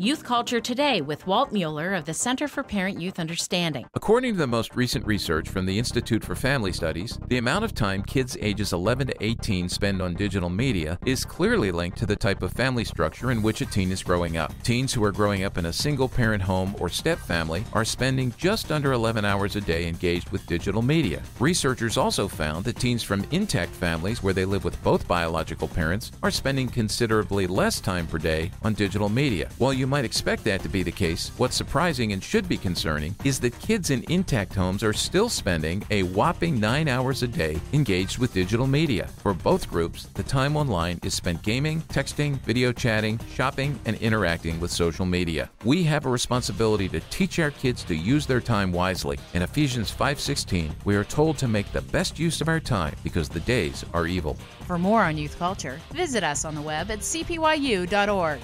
Youth Culture Today with Walt Mueller of the Center for Parent Youth Understanding. According to the most recent research from the Institute for Family Studies, the amount of time kids ages 11 to 18 spend on digital media is clearly linked to the type of family structure in which a teen is growing up. Teens who are growing up in a single parent home or step family are spending just under 11 hours a day engaged with digital media. Researchers also found that teens from intact families where they live with both biological parents are spending considerably less time per day on digital media. While you might expect that to be the case, what's surprising and should be concerning is that kids in intact homes are still spending a whopping nine hours a day engaged with digital media. For both groups, the time online is spent gaming, texting, video chatting, shopping, and interacting with social media. We have a responsibility to teach our kids to use their time wisely. In Ephesians 5:16, we are told to make the best use of our time because the days are evil. For more on youth culture, visit us on the web at cpyu.org.